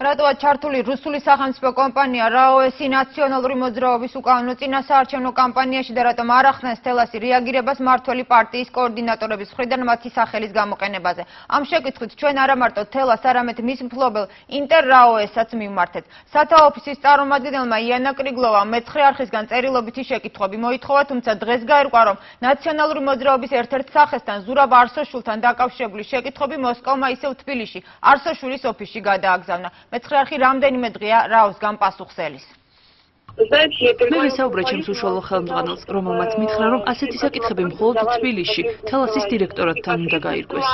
რატოა ჩართული რუსული სახელმწიფო კომპანია რაოესი ნაციონალური მოძრაობის უკანონო წინასაარჩევნო კამპანიაში და რატომ არ ახდენს თელასი რეაგირებას მართველი პარტიის კოორდინატორების მხრიდან მათი სახელის გამოყენებაზე. ამ შეკითხვით ჩვენ არა მარტო თელას, არამედ მის მფლობელ ინტერ რაოესაც მივმართეთ. სათა ოფისის წარმომადგენელმა იანა კრიგლოვა მეცხრე არხისგან წერილობითი შეკითხვები მოითხოვა, თუმცა დღეს გაირკვა, რომ ნაციონალური მოძრაობის ერთ-ერთ სახესთან ზურაბ არსოშულთან დაკავშირებული შეკითხვები მოსკოვმა ისევ თბილისში არსოშულის ოფისში გადააგზავნა. მეცხრე არხი რამდენიმე დღეა რაოს განპასუხსელის. მე ვისაუბრე ჩემს უშუალო ხელმძღვანელს, რომელმაც მითხრა, რომ ასეთი საკითხები მხოლოდ თბილისში, თელასის დირექტორატთან უნდა გაირკვეს.